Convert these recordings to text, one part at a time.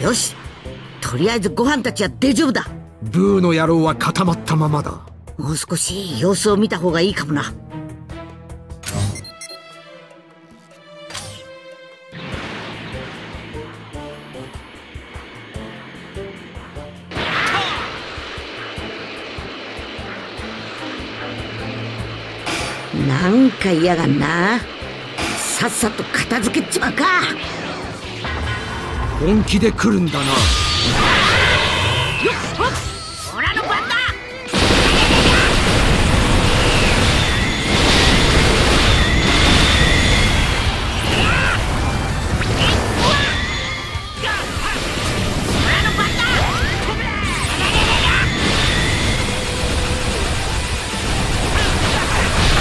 よし。とりあえずご飯たちは大丈夫だ。ブーの野郎は固まったままだ。もう少し様子を見た方がいいかもな。なんか嫌がんな。さっさと片付けちまうか本気で来るんだな。よっオラの番だ。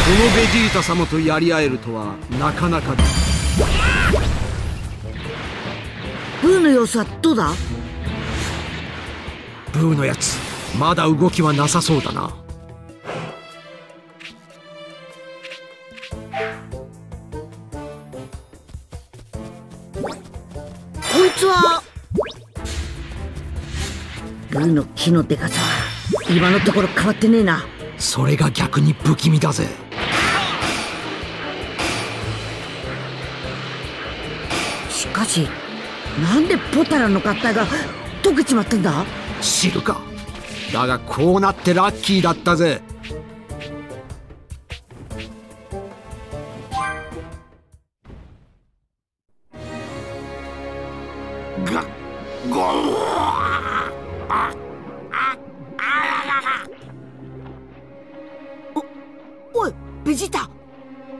このベジータ様とやり合えるとはなかなかだブーの様子はどうだ？ブーのやつまだ動きはなさそうだな。こいつは？ブーの木のでかさは今のところ変わってねえな。それが逆に不気味だぜ。しかしなんでポタラの合体が溶けちまったんだ？知るか。だがこうなってラッキーだったぜ。がごおおいベジータ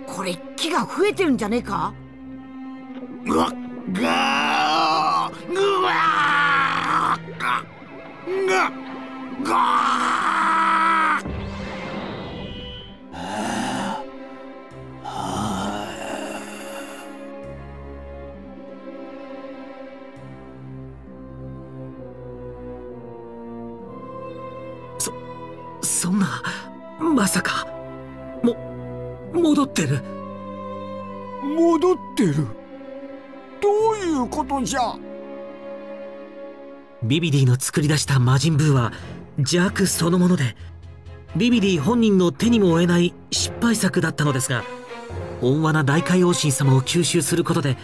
これ木が増えてるんじゃねえかビビディの作り出した魔人ブーは邪悪そのものでビビディ本人の手にも負えない失敗作だったのですが温和な大海王神様を吸収することで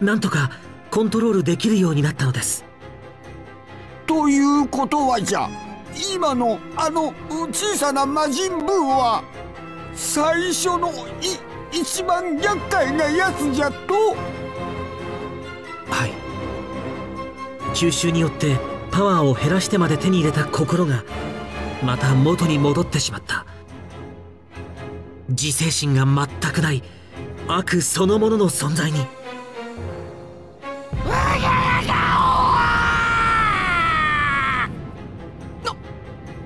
なんとかコントロールできるようになったのです。ということはじゃ今のあの小さな魔人ブーは最初のい一番厄介なやつじゃと？はい吸収によってパワーを減らしてまで手に入れた心がまた元に戻ってしまった。自制心が全くない悪そのものの存在に。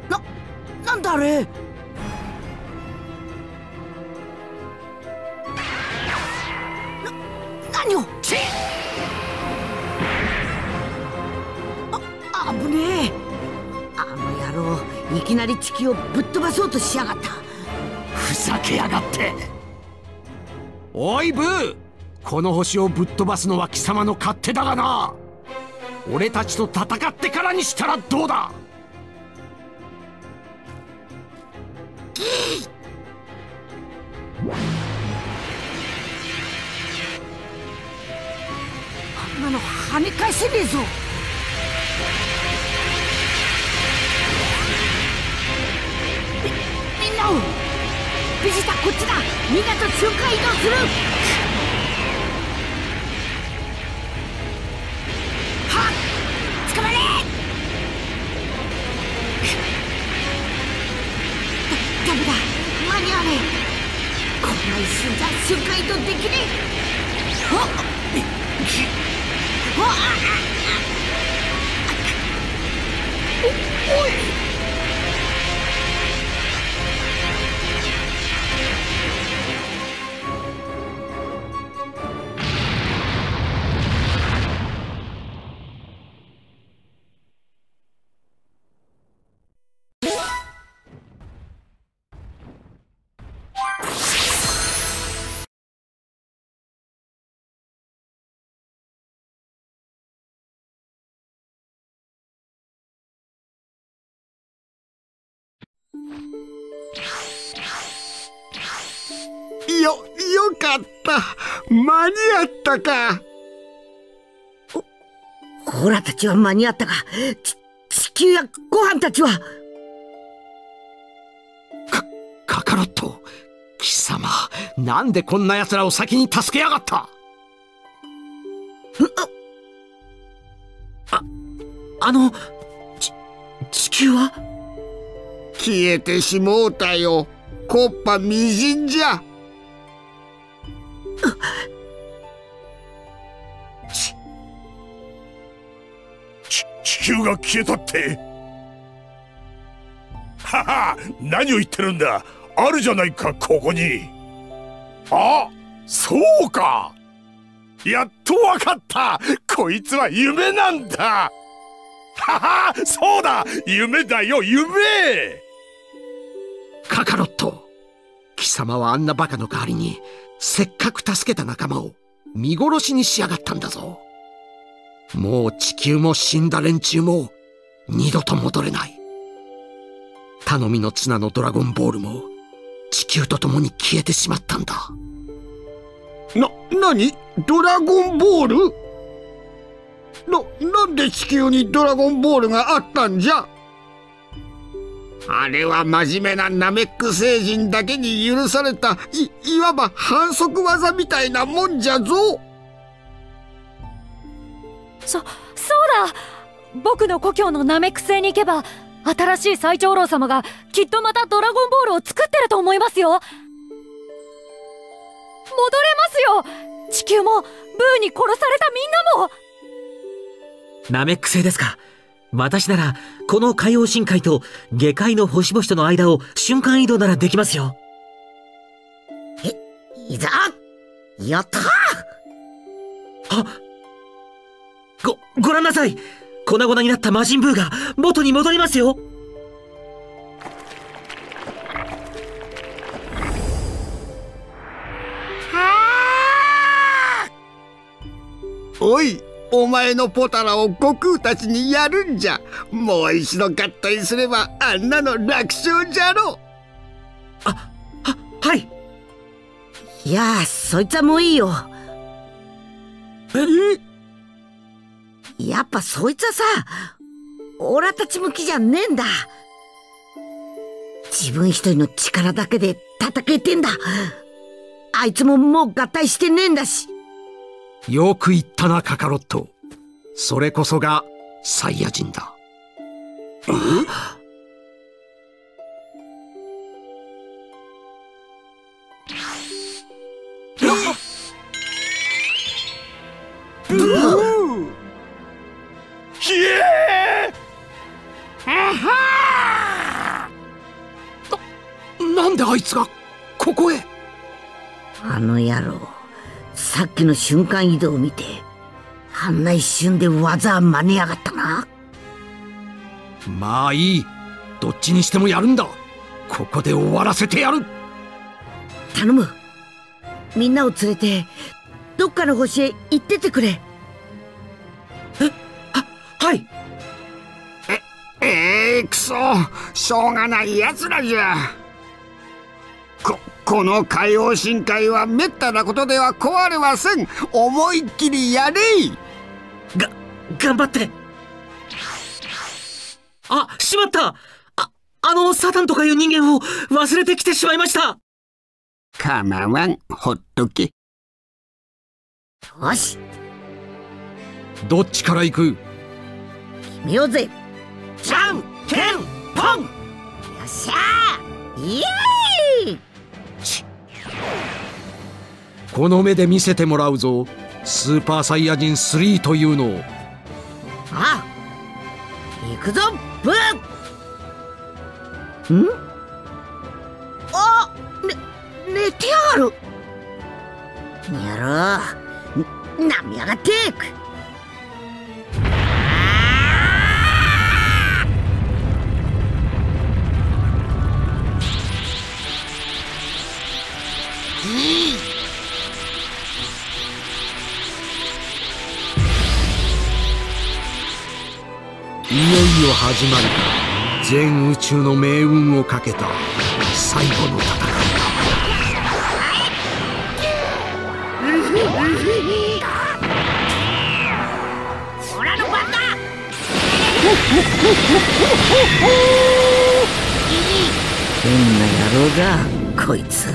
ななんだあれ？きなり地球をぶっ飛ばそうとしやがった。ふざけやがって。おいブーこの星をぶっ飛ばすのは貴様の勝手だがな。俺たちと戦ってからにしたらどうだ？あんなの跳ね返せねえぞみみんなをベジータこっちだ。みんなと瞬間移動する。はっ。捕まれ。だダメだ。間に合わねえ。こんな一瞬じゃ瞬間移動できねえ。はっ。あおおいよ、よかった。間に合ったか。オラたちは間に合ったが、ち、地球やご飯たちは。か、カカロット。貴様、なんでこんな奴らを先に助けやがったあ、あの、ち、地球は？消えてしもうたよ。コッパみじんじゃ。地球が消えたって。はは何を言ってるんだ。あるじゃないかここに。あそうか。やっとわかった。こいつは夢なんだ。ははそうだ。夢だよ夢。カカロット。貴様はあんなバカの代わりにせっかく助けた仲間を見殺しにしやがったんだぞ。もう地球も死んだ連中も二度と戻れない。頼みの綱のドラゴンボールも地球と共に消えてしまったんだ。な、なにドラゴンボール？な、なんで地球にドラゴンボールがあったんじゃ？あれは真面目なナメック星人だけに許されたい、いわば反則技みたいなもんじゃぞ。そ、そうだ。僕の故郷のナメック星に行けば新しい最長老様がきっとまたドラゴンボールを作ってると思いますよ。戻れますよ。地球もブーに殺されたみんなも。ナメック星ですか。私なら、この海洋深海と下界の星々との間を瞬間移動ならできますよ。え、いざやったあご、ご覧なさい。粉々になった魔人ブーが元に戻りますよ。おいお前のポタラを悟空たちにやるんじゃ。もう一度合体すればあんなの楽勝じゃろ。あははい。いやそいつはもういいよ。え？やっぱそいつはさオラたち向きじゃねえんだ。自分一人の力だけで戦えてんだ。あいつももう合体してねえんだしよく言ったな、カカロット。それこそが、サイヤ人だ。なんであいつが、ここへあの野郎さっきの瞬間移動を見てあんな一瞬で技真似やがったな。まあいい。どっちにしてもやるんだ。ここで終わらせてやる。頼む。みんなを連れてどっかの星へ行っててくれ。え？ははい。ええー、くそ。しょうがない奴らじゃここの海洋深海はめったなことでは壊れません。思いっきりやれが頑張って。あしまった。ああのサタンとかいう人間を忘れてきてしまいました。構わんほっとけ。よし。どっちから行く？決めようぜ。じゃんけんぽん。よっしゃイエーイこの目で見せてもらうぞ。スーパーサイヤ人3というの。をあ行くぞブー。ん？あね寝てやがる。やろう。なみやがっていよいよ始まるか。全宇宙の命運をかけた。最後の戦いオラの番だ。変な野郎がこいつ。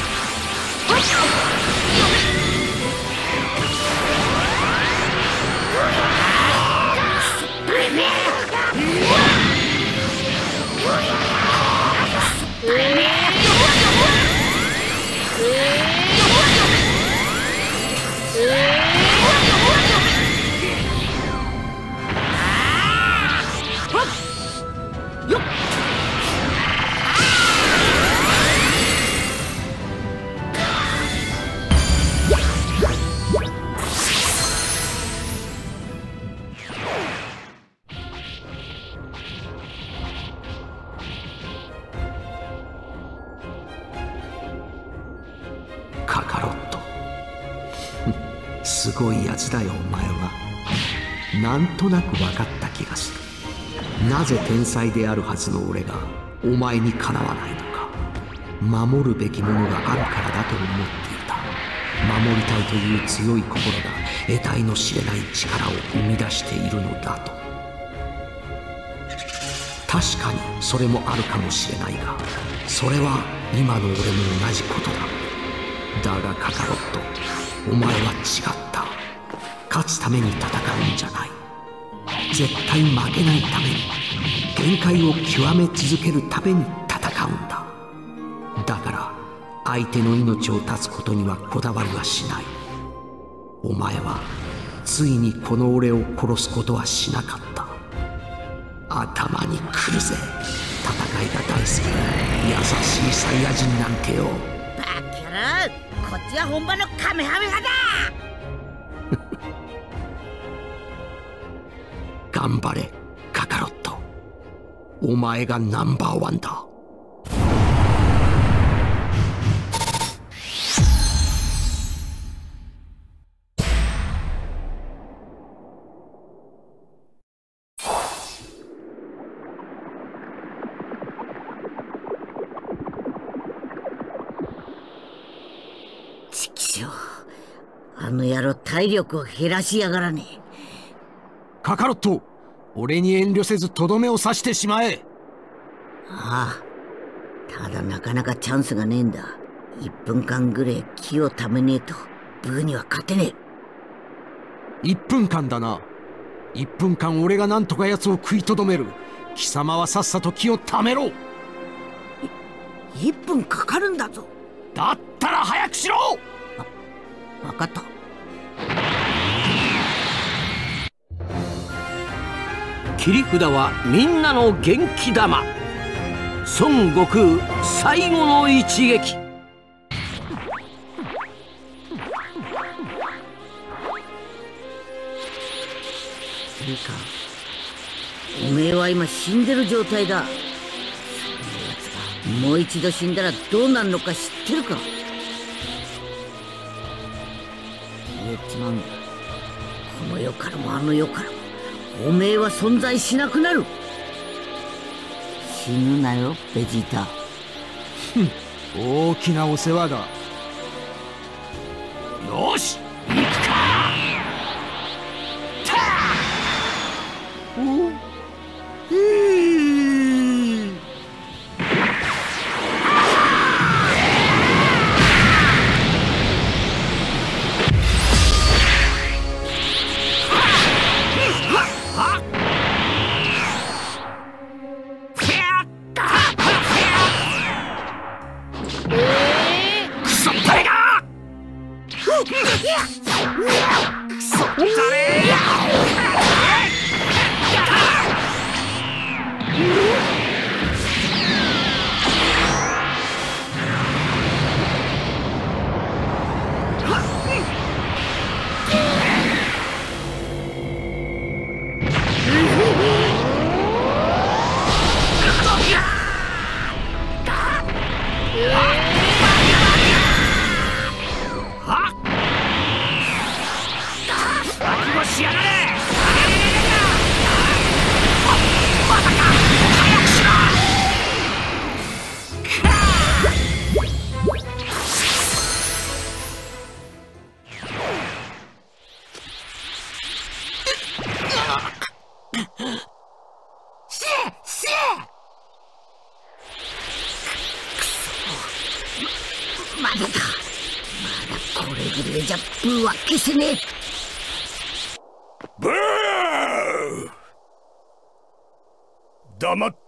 となく分かった気がする。なぜ天才であるはずの俺がお前にかなわないのか。守るべきものがあるからだと思っていた。守りたいという強い心が得体の知れない力を生み出しているのだと。確かにそれもあるかもしれないがそれは今の俺も同じことだ。だがカカロットお前は違った。勝つために戦うんじゃない。絶対負けないために限界を極め続けるために戦うんだ。だから相手の命を絶つことにはこだわりはしない。お前はついにこの俺を殺すことはしなかった。頭にくるぜ。戦いが大好き優しいサイヤ人なんてよ。バカ野郎こっちは本場のカメハメハだ。頑張れカカロット。お前がナンバーワンだ。あの野郎体力を減らしやがらね。カカロット俺に遠慮せずとどめを刺してしまえ。ああ。ただなかなかチャンスがねえんだ。1分間ぐらい気をためねえとブーには勝てね1分間だな。1分間俺がなんとか奴を食いとどめる。貴様はさっさと気をためろ。え1分かかるんだぞ。だったら早くしろ。分かった切り札はみんなの元気玉。孫悟空最後の一撃。いいか。おめえは今死んでる状態だ。もう一度死んだらどうなるのか知ってるか。消えちまんだ。この世からもあの世からも。おめえは存在しなくなる。死ぬなよベジータ。大きなお世話だ。よし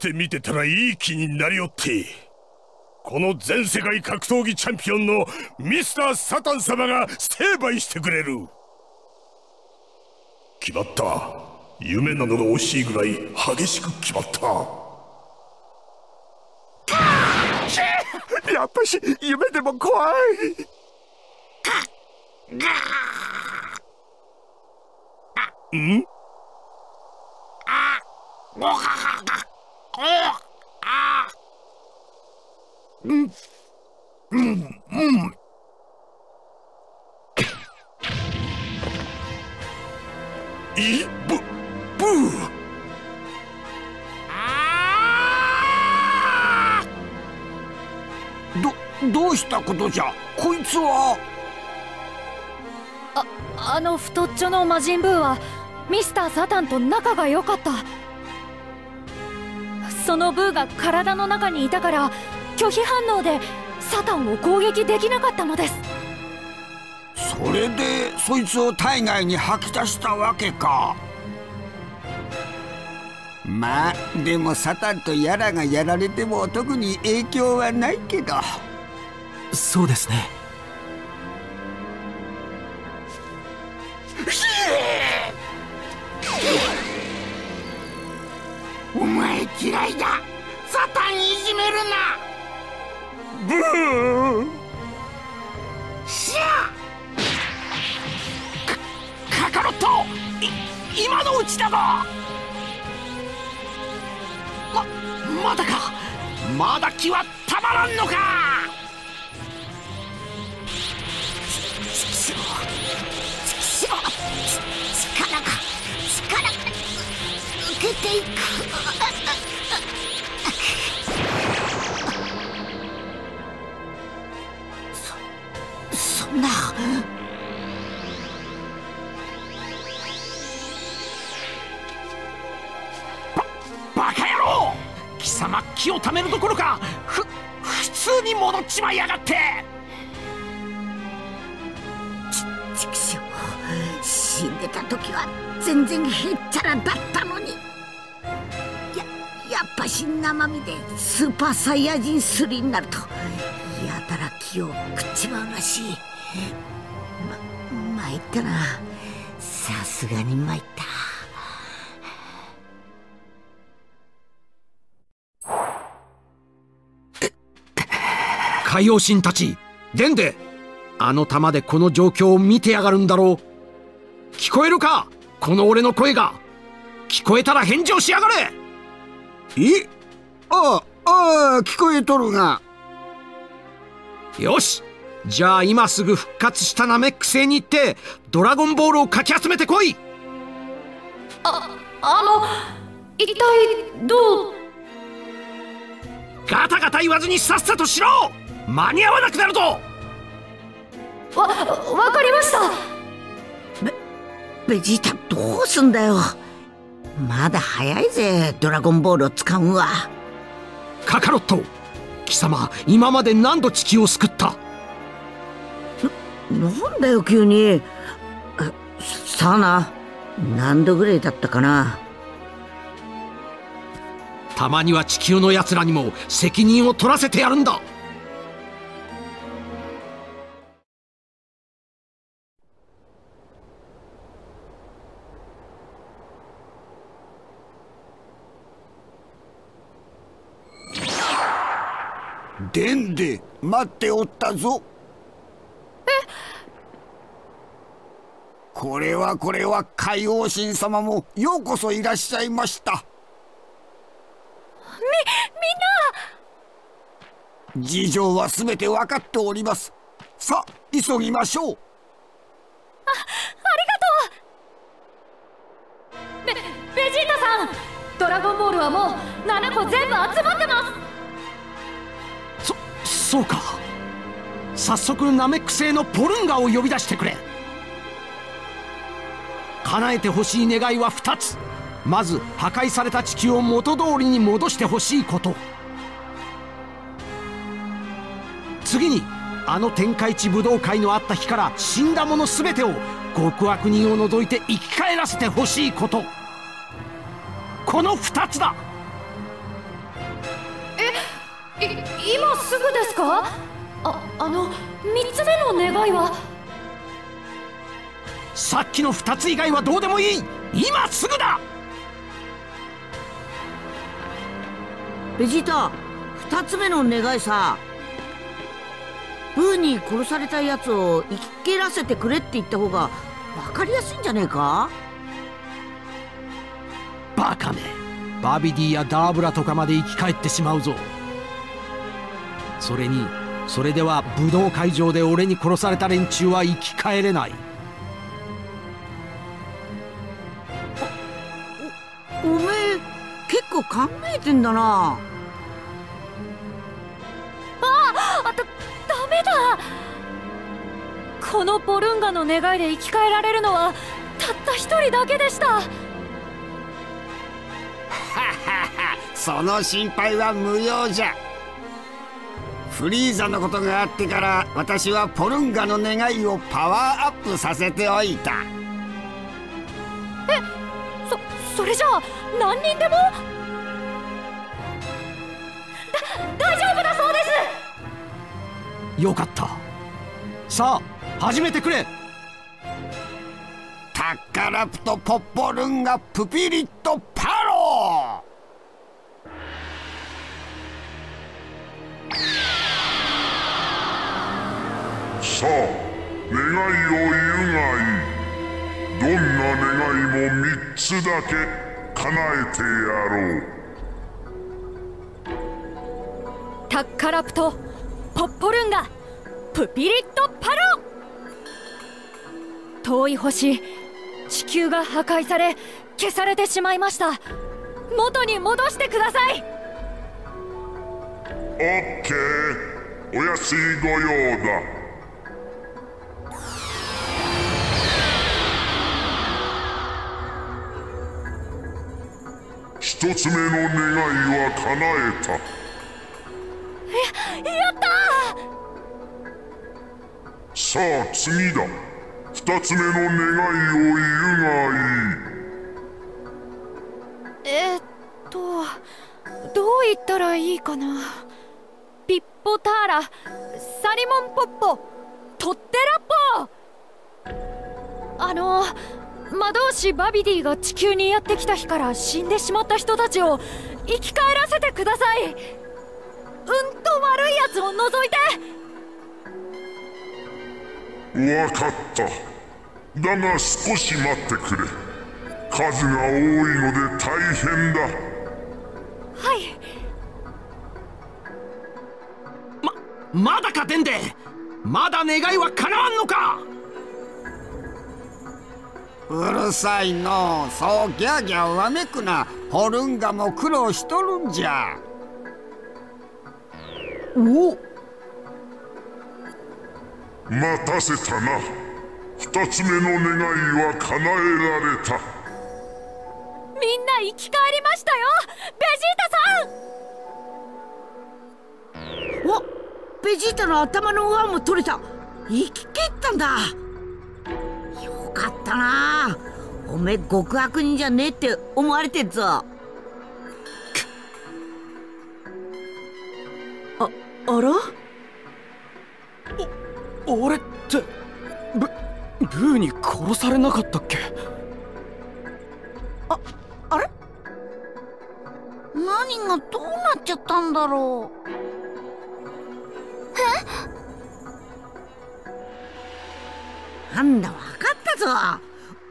って見てたらいい気になりおってこの全世界格闘技チャンピオンのミスター・サタン様が成敗してくれる。決まった。夢なのが惜しいぐらい激しく決まった。やっぱし夢でも怖い。ん？いブブーどどうしたことじゃこいつはあの太っちょの魔人ブーはミスター・サタンと仲が良かったそのブーが体の中にいたから拒否反応でサタンを攻撃できなかったのです。それでそいつを体外に吐き出したわけか。まあでもサタンとヤラがやられても特に影響はないけど。そうですねお前嫌いだ。サタンいじめるな。ブーしゃカカロット今のうちだぞ。ままだか。まだ気はたまらんのか。抜けていくそそんな。ババカ野郎。貴様気をためるどころかふ普通に戻っちまいやがって。ち畜生死んでた時は全然へっちゃらだったのに。ややっぱし生身でスーパーサイヤ人3になるとやたら気を食っちまうらしい。ま参ったな。さすがに参った。海洋神たちデンデあの玉でこの状況を見てやがるんだろう。聞こえるか？この俺の声が。聞こえたら返事をしやがれ。え？ああああ聞こえとるが。よし。じゃあ今すぐ復活したナメック星に行ってドラゴンボールをかき集めてこい。あの一体どう？ガタガタ言わずにさっさとしろ間に合わなくなるぞ。わわかりました。ベジータどうすんだよまだ早いぜドラゴンボールを使うんは。カカロット貴様今まで何度地球を救った？なんだよ急に。あさあな何度ぐらいだったかな。たまには地球の奴らにも責任を取らせてやるんだでんで待っておったぞ。これはこれは海王神様もようこそいらっしゃいました。みみんな事情はすべて分かっております。さあ急ぎましょう。ベベジータさんドラゴンボールはもう7個全部集まってますそうか。早速ナメック星のポルンガを呼び出してくれ。叶えてほしい願いは2つ。まず破壊された地球を元通りに戻してほしいこと。次にあの天下一武道会のあった日から死んだ者全てを極悪人を除いて生き返らせてほしいこと。この2つだ。今すぐですか？ああの3つ目の願いは？さっきの2つ以外はどうでもいい。今すぐだ！ベジータ2つ目の願いさ。ブーに殺されたやつを生き切らせてくれって言った方が分かりやすいんじゃねえか？バカめ。バビディやダーブラとかまで生き返ってしまうぞそれにそれでは武道会場で俺に殺された連中は生き返れない。おめえ結構考えてんだな。あだダメだ。このポルンガの願いで生き返られるのはたった一人だけでした。その心配は無用じゃフリーザのことがあってから私はポルンガの願いをパワーアップさせておいた。そそれじゃあ何人でも？だ大丈夫だそうです。よかった。さあ始めてくれ。タッカラプトポッポルンガプピリットさあ願いを言うがいい。どんな願いも3つだけ叶えてやろう。タッカラプトポッポルンガプピリットパロ遠い星地球が破壊され消されてしまいました。元に戻してください。オッケー。お安いご用だ一つ目の願いは叶えた。やったさあ次だ。二つ目の願いを言うがいい。えー、っとどう言ったらいいかな？ピッポターラサリモンポッポトッテラッポあの魔導士バビディが地球にやってきた日から死んでしまった人たちを生き返らせてください。うんと悪いやつを除いて。わかった。だが少し待ってくれ。数が多いので大変だ。はい。まだかデンデまだ願いは叶わんのかうるさいの。うそうギャーギャーわめくな。ポルンガも苦労しとるんじゃ。お待たせたな。二つ目の願いは叶えられた。みんな生き返りましたよ。ベジータさん。おベジータの頭の上も取れた。生き切ったんだ。よかったな。おめえ極悪人じゃねえって思われてんぞ。ああら？俺ってブブーに殺されなかったっけ？あれ？何がどうなっちゃったんだろう。え？なんだわかったぞ。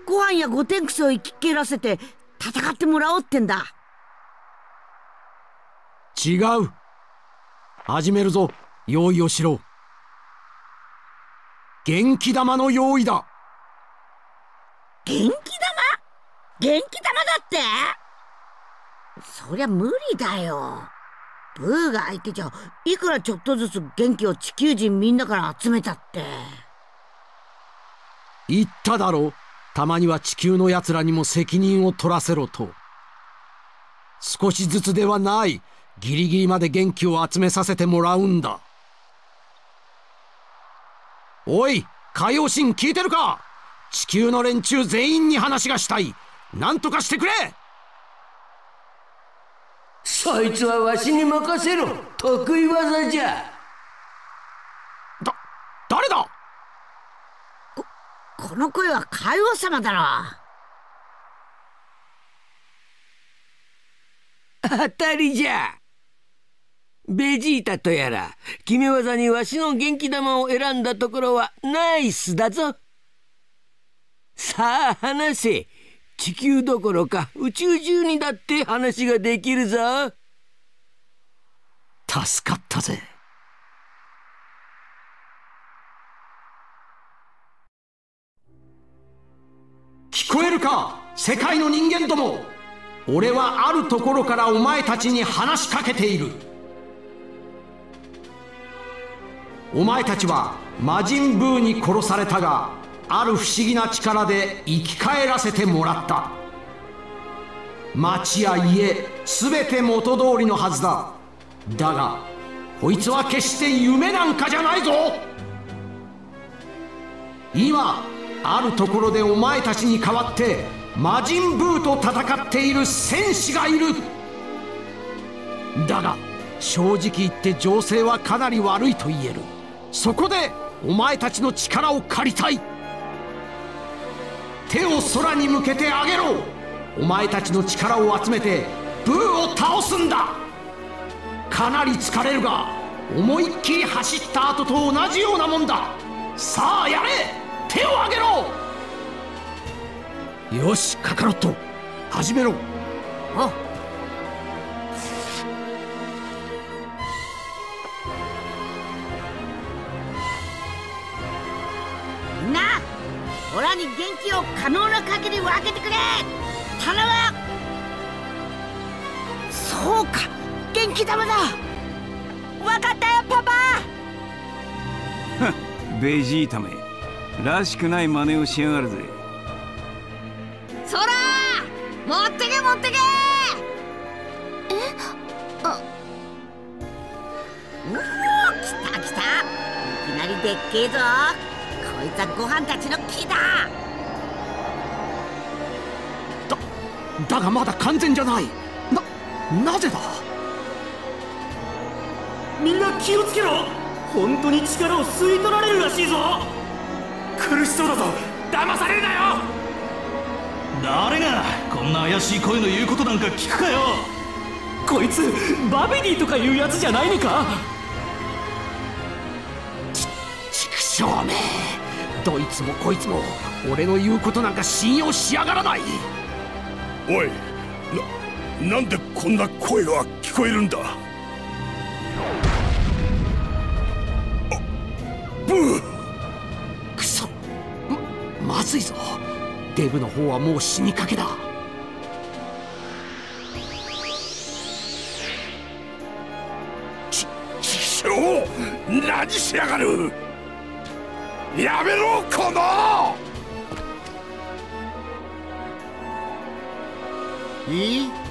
ご飯やゴテンクスを生き切らせて戦ってもらおうってんだ。違う。始めるぞ。用意をしろ。元気玉の用意だ。元気玉？元気玉だって？そりゃ無理だよ。ブーが相手じゃいくらちょっとずつ元気を地球人みんなから集めたって言っただろたまには地球の奴らにも責任を取らせろと。少しずつではない。ギリギリまで元気を集めさせてもらうんだ。おい海洋神聞いてるか。地球の連中全員に話がしたい。何とかしてくれ。そいつはわしに任せろ。得意技じゃだ誰だここの声は海王様だろ。当たりじゃ。ベジータとやら決め技にわしの元気玉を選んだところはナイスだぞ。さあ話せ。地球どころか宇宙中にだって話ができるぞ。助かったぜ。聞こえるか？世界の人間ども。俺はあるところからお前たちに話しかけている。お前たちは魔人ブーに殺されたがある不思議な力で生き返らせてもらった。町や家全て元通りのはずだ。だがこいつは決して夢なんかじゃないぞ。今あるところでお前たちに代わって魔人ブーと戦っている戦士がいる。だが正直言って情勢はかなり悪いと言える。そこでお前たちの力を借りたい。手を空に向けてあげろ。お前たちの力を集めてブーを倒すんだ。かなり疲れるが思いっきり走った後と同じようなもんだ。さあやれ。手を挙げろ！よしカカロット。始めろ。あ。みんなオラに元気を可能な限り分けてくれ。頼む。そうか元気玉だ。分かったよパパ。ベジータめらしくない真似をしやがるぜ。そら持ってけ持ってけ。え？あ。うお来た来た。いきなりでっけえぞ。こいつはご飯たちの木だだがまだ完全じゃない。ななぜだ？みんな気をつけろ。本当に力を吸い取られるらしいぞ苦しそうだぞ。騙されるなよ！誰がこんな怪しい声の言うことなんか聞くかよ！こいつバビディとかいうやつじゃないのか？畜生めどいつもこいつも俺の言うことなんか信用しやがらない。おいななんでこんな声が聞こえるんだ？部の方はもう死にかけだ。ち畜生何しやがる。やめろこの。いい？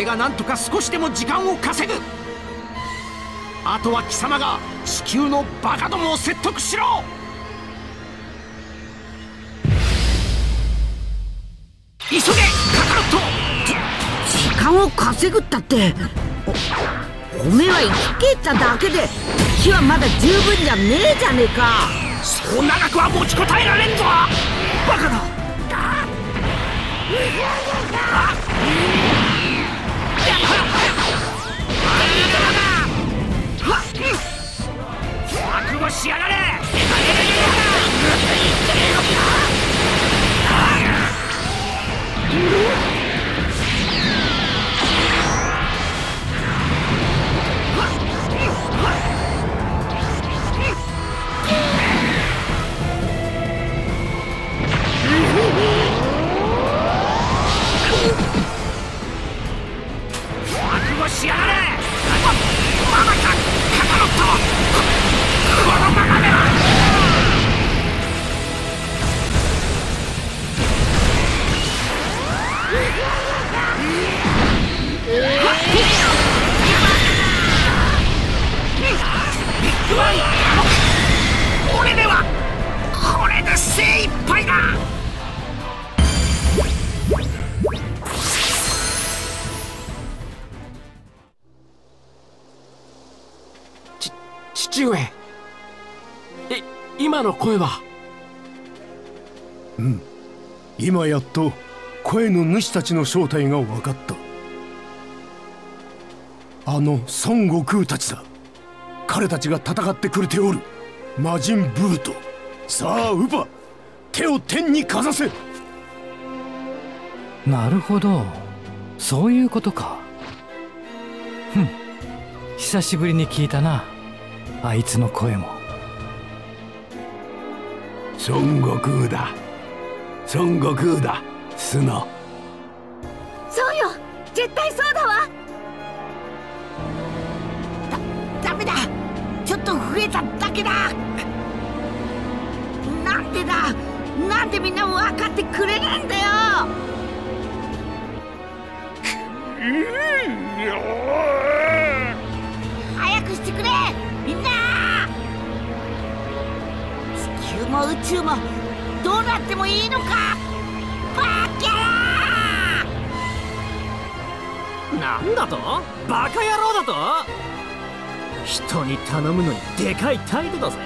俺がなんとか少しでも時間を稼ぐ。あとは貴様が地球のバカどもを説得しろ。急げカカロット。時間を稼ぐったっておおめえは生きてただけで時はまだ十分じゃねえじゃねえか。そう長くは持ちこたえられんぞ。バカだ。覚悟しやがれ。今やっと声の主たちの正体が分かった。あの孫悟空たちだ。彼たちが戦ってくれておる。魔人ブート。さあウパ手を天にかざせ。なるほど。そういうことか。ふん。久しぶりに聞いたな。あいつの声も。孫悟空だ孫悟空だ。スノ。そうよ。絶対そうだわ。だダメだ。ちょっと増えただけだ。なんでだ。なんでみんな分かってくれないんだよ。早くしてくれみんな。地球も宇宙もどうなってもいいのか？バキャなんだと？バカ野郎だと？人に頼むのにでかい態度だぜ。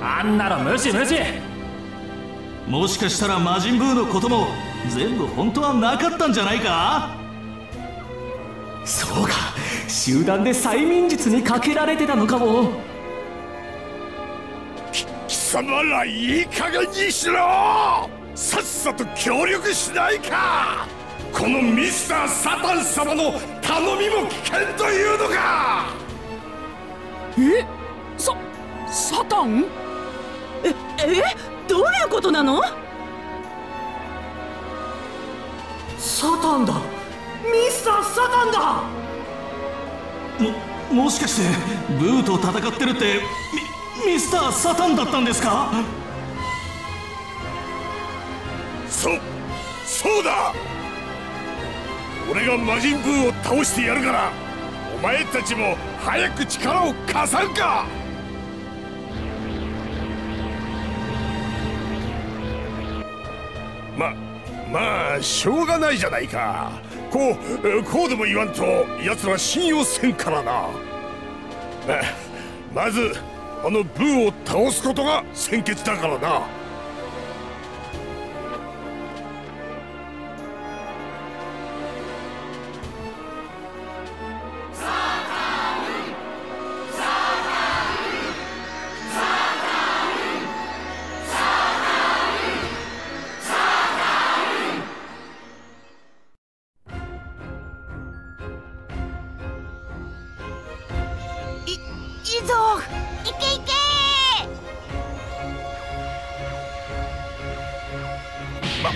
あんなの無視無視。もしかしたら魔人ブーのことも全部本当はなかったんじゃないか？そうか。集団で催眠術にかけられてたのかも。貴様らいい加減にしろ。さっさと協力しないか。このミスター・サタン様の頼みも危険というのか。え？ササタン？ええ？どういうことなの？サタンだ。ミスター・サタンだ。ももしかしてブーと戦ってるってミスター・サタンだったんですか？そそうだ。俺が魔人ブーを倒してやるからお前たちも早く力を貸さんか。ままあしょうがないじゃないか。こうこうでも言わんと奴ら信用せんからな。まずあのブーを倒すことが先決だからな。けいけ。ま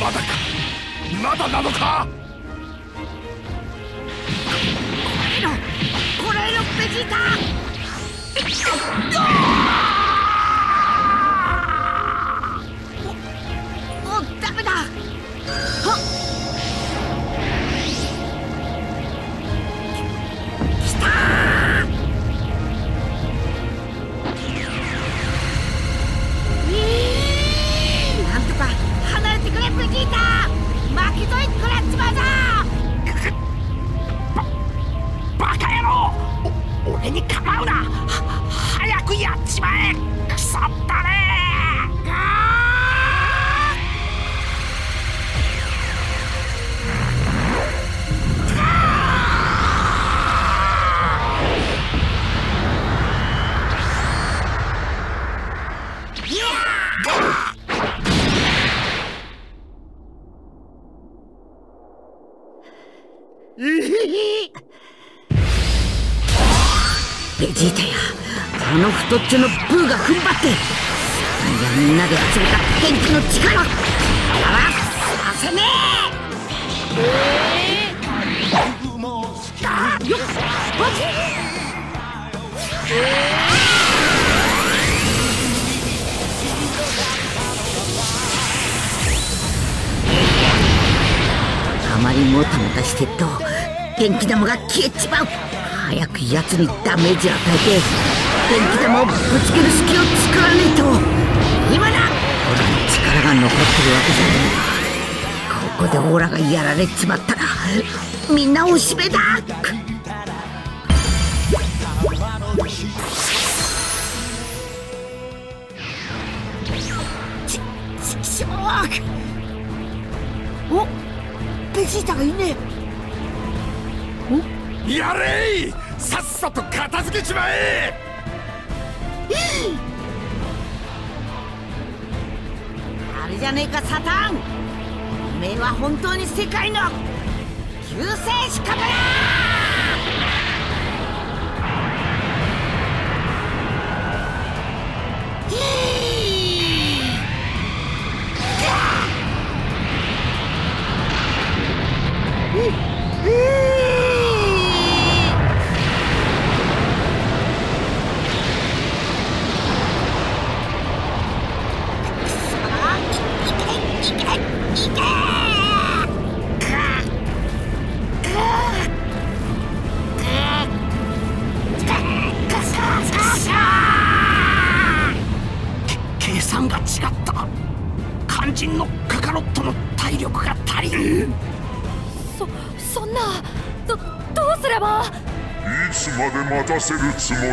まだか。まだなのか。これのこれのベジータお俺にちのブーが踏ん張ってみんなで集めた天気の力表させねえあよっあまりもたもたしてっと元気玉が消えちまう早く奴にダメー。ジ与えて電気玉をぶつける隙を作らねえと。今だ。俺に力が残ってるわけじゃねえここでオーラがやられちまったらみんなおしめだ。ちちしょおベジータがいねえ。やれい。さっさと片付けちまえ。あれじゃねえかサタン。おめえは本当に世界の救世主かもなつもりだ。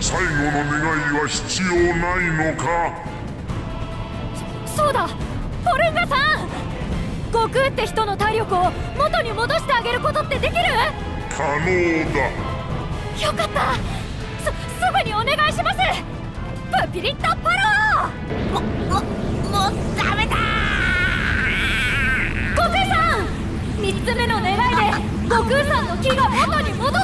最後の願いは必要ないのか？そうだ。ポルンガさん悟空って人の体力を元に戻してあげることってできる？可能だ。よかった。すすぐにお願いします。プピリッとパロー！もももうダメだ！悟空さん！3つ目の願いで悟空さんの木が元に戻っ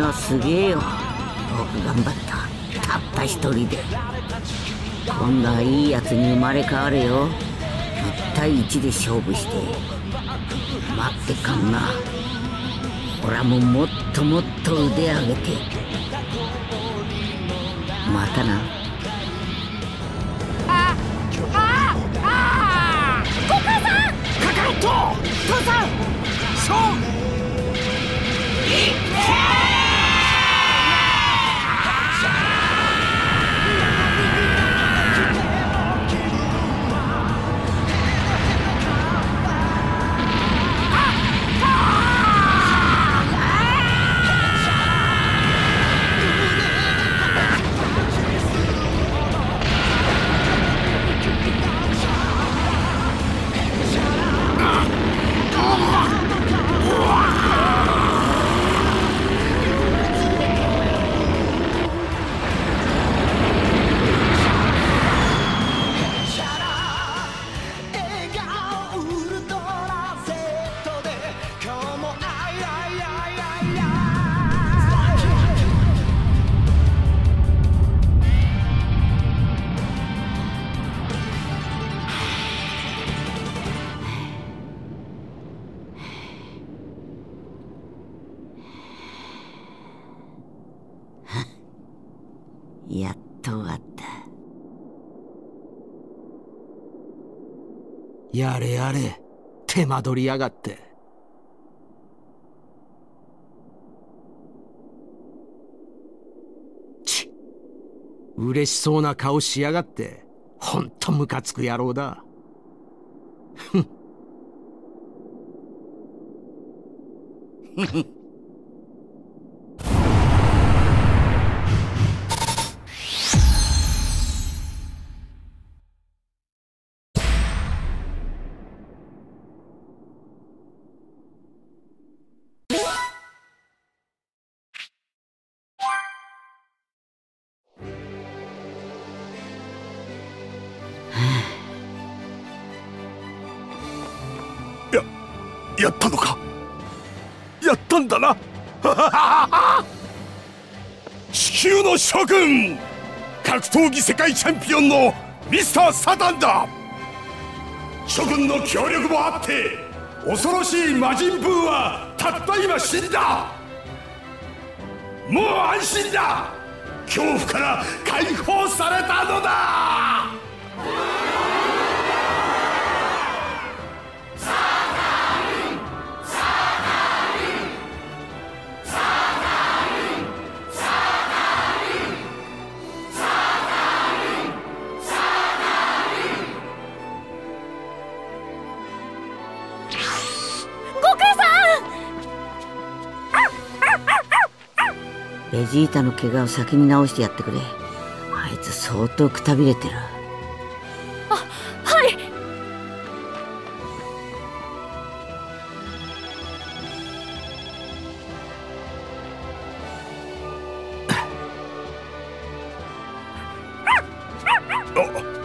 はすげえよ。僕頑張った。たった一人で。今度はいいやつに生まれ変わるよ。1対1で勝負して。待ってかんな。俺はももっともっと腕上げて。またな。あああ悟空さん！カカロット父さん！そうやっやれやれ手間取りやがって。ち嬉しそうな顔しやがってほんとムカつく野郎だ。ふん。諸君格闘技世界チャンピオンのミスター・サタンだ。諸君の協力もあって恐ろしい魔人ブーはたった今死んだ。もう安心だ。恐怖から解放されたのだ。ベジータの怪我を先に治してやってくれ。あいつ相当くたびれてる。んあはい。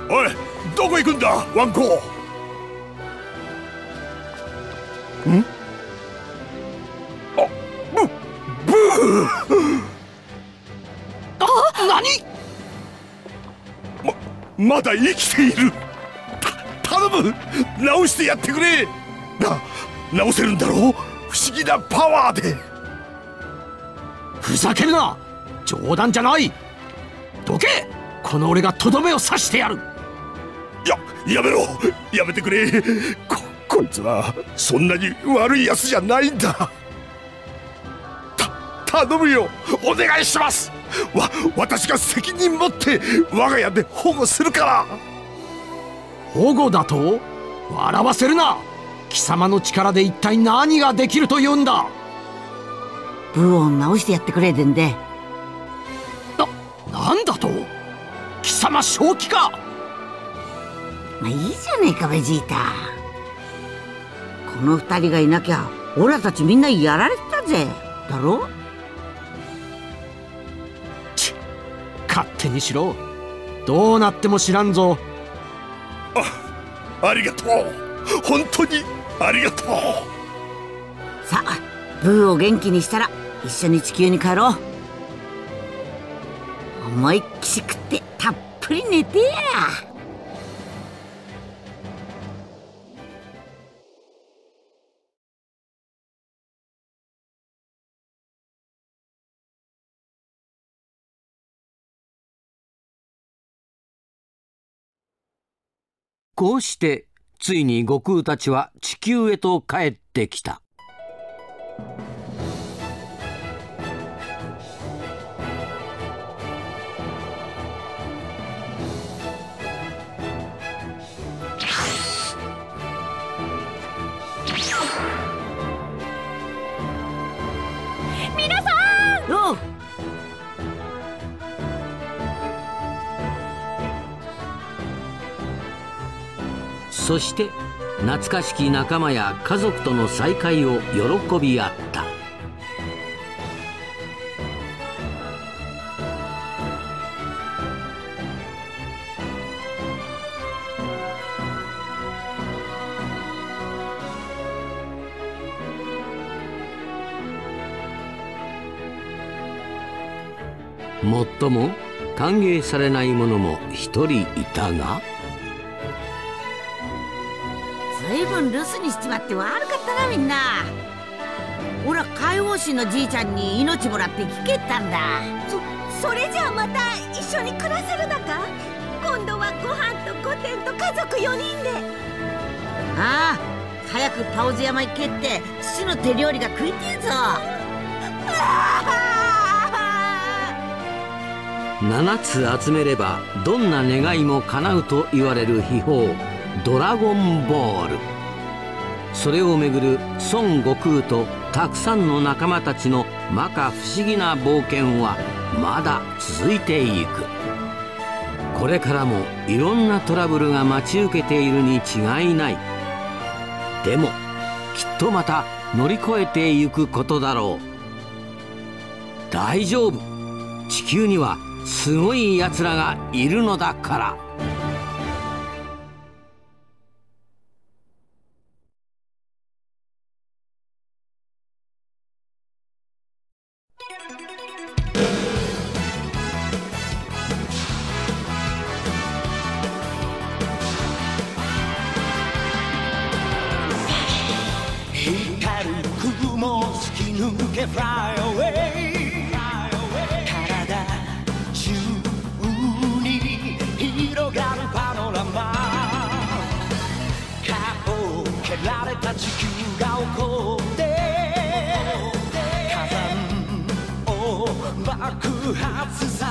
おいどこ行くんだワンコ生きている。た頼む。直してやってくれ。な直せるんだろう？不思議なパワーで。ふざけるな。冗談じゃない。どけ。この俺がとどめを刺してやる。ややめろ。やめてくれ。ここいつはそんなに悪いやつじゃないんだ。た頼むよ。お願いしますわ私が責任持って我が家で保護するから。保護だと？笑わせるな。貴様の力で一体何ができると言うんだ？ブーを直してやってくれでんでなんだと？貴様正気か？まあいいじゃねえかベジータ。この二人がいなきゃオラたちみんなやられてたぜ。だろ？勝手にしろ。どうなっても知らんぞ。ありがとう。本当にありがとう。さあブーを元気にしたら一緒に地球に帰ろう。思いっきし食ってたっぷり寝てやこうしてついに悟空たちは地球へと帰ってきた。そして懐かしき仲間や家族との再会を喜び合った。もっとも歓迎されない者も一人いたがずいぶん留守にしちまって悪かったなみんな。俺は海王神のじいちゃんに命もらって聞けたんだ。それじゃあまた一緒に暮らせるだか？今度はご飯と御殿と家族4人で。ああ早くパオズ山行けって父の手料理が食いてえぞ。7つ集めればどんな願いも叶うと言われる秘宝ドラゴンボールそれをめぐる孫悟空とたくさんの仲間たちの摩訶不思議な冒険はまだ続いていく。これからもいろんなトラブルが待ち受けているに違いない。でもきっとまた乗り越えていくことだろう。大丈夫。地球にはすごいやつらがいるのだから。抜け Fly away 体中に広がるパノラマ。カを蹴られた地球が起こって。火山を爆発さ